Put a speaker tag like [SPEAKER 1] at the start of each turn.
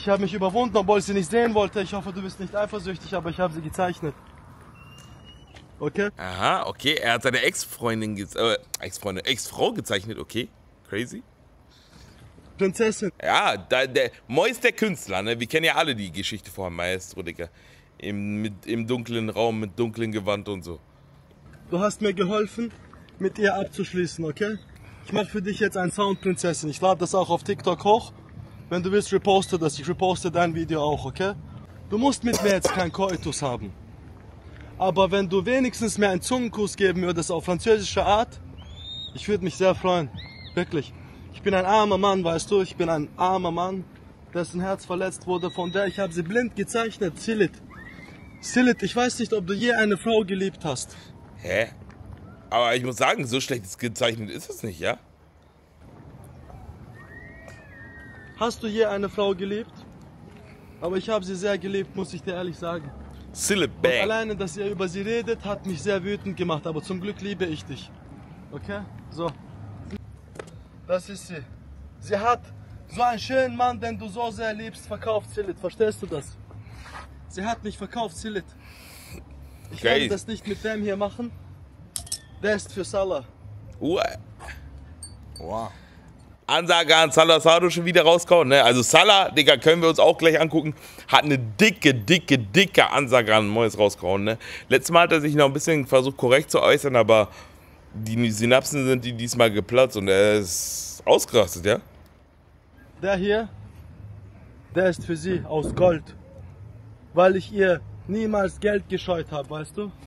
[SPEAKER 1] Ich habe mich überwunden, obwohl ich sie nicht sehen wollte. Ich hoffe, du bist nicht eifersüchtig, aber ich habe sie gezeichnet. Okay?
[SPEAKER 2] Aha, okay. Er hat seine Ex-Freundin, äh, Ex-Freundin, Ex-Frau gezeichnet, okay. Crazy.
[SPEAKER 1] Prinzessin.
[SPEAKER 2] Ja, da, der Moi ist der Künstler, ne? Wir kennen ja alle die Geschichte von Maestro, Digga. Im, mit, Im dunklen Raum mit dunklen Gewand und so.
[SPEAKER 1] Du hast mir geholfen, mit ihr abzuschließen, okay? Ich mache für dich jetzt einen Sound, Prinzessin. Ich lade das auch auf TikTok hoch. Wenn du willst, reposte das. Ich reposte dein Video auch, okay? Du musst mit mir jetzt keinen Koitus haben. Aber wenn du wenigstens mir einen Zungenkuss geben würdest auf französische Art, ich würde mich sehr freuen. Wirklich. Ich bin ein armer Mann, weißt du? Ich bin ein armer Mann, dessen Herz verletzt wurde, von der ich habe sie blind gezeichnet. Silit. Silit, ich weiß nicht, ob du je eine Frau geliebt hast.
[SPEAKER 2] Hä? Aber ich muss sagen, so schlecht gezeichnet ist es nicht, ja?
[SPEAKER 1] Hast du je eine Frau geliebt? Aber ich habe sie sehr geliebt, muss ich dir ehrlich sagen.
[SPEAKER 2] Silly
[SPEAKER 1] Und
[SPEAKER 2] Bang.
[SPEAKER 1] alleine, dass ihr über sie redet, hat mich sehr wütend gemacht. Aber zum Glück liebe ich dich. Okay? So. Das ist sie. Sie hat so einen schönen Mann, den du so sehr liebst, verkauft Silit. Verstehst du das? Sie hat mich verkauft, Silit. Ich
[SPEAKER 2] Geil.
[SPEAKER 1] werde das nicht mit dem hier machen. Der ist für Salah.
[SPEAKER 2] Wow. Ansage an Salah Sado schon wieder rausgehauen. Ne? Also Salah, Digga, können wir uns auch gleich angucken, hat eine dicke, dicke, dicke Ansage an Mois rausgehauen. Ne? Letztes Mal hat er sich noch ein bisschen versucht korrekt zu äußern, aber die Synapsen sind die diesmal geplatzt und er ist ausgerastet, ja?
[SPEAKER 1] Der hier, der ist für sie aus Gold. Weil ich ihr niemals Geld gescheut habe, weißt du?